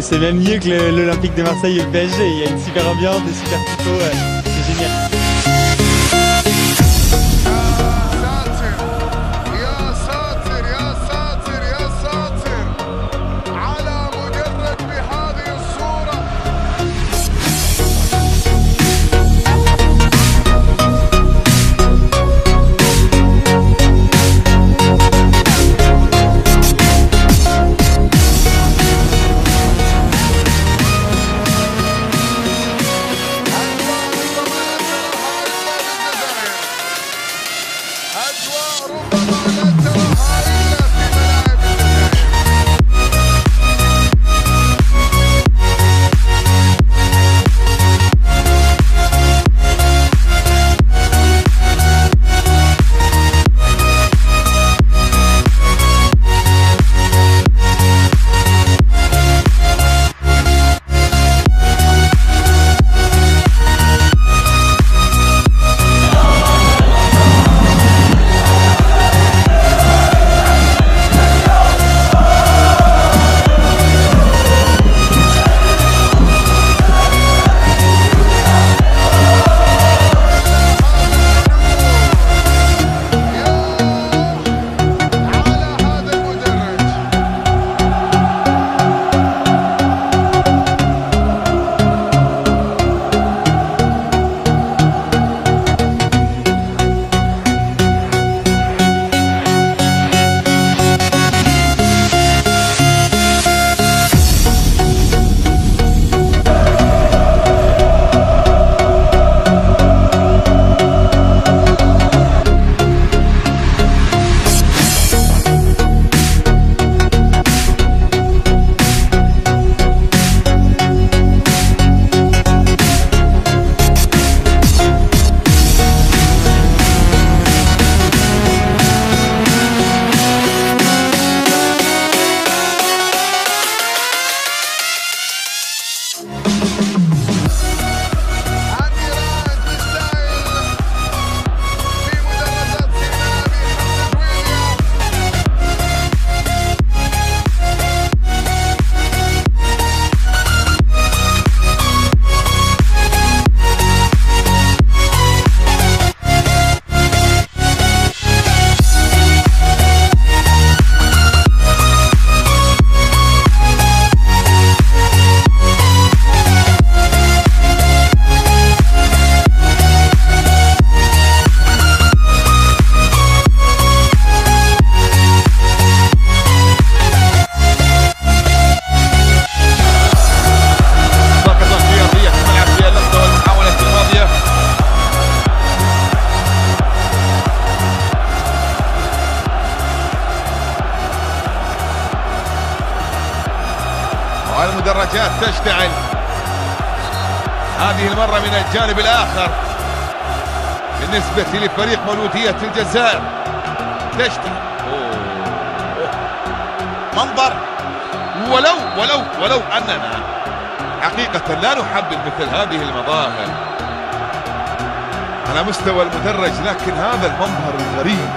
C'est même mieux que l'Olympique de Marseille et le PSG. Il y a une super ambiance, des super photos. C'est génial. المدرجات تشتعل. هذه المرة من الجانب الآخر. بالنسبة لفريق مولودية الجزائر. تشتعل. منظر. ولو ولو ولو أننا حقيقة لا نحبذ مثل هذه المظاهر. على مستوى المدرج لكن هذا المظهر الغريب.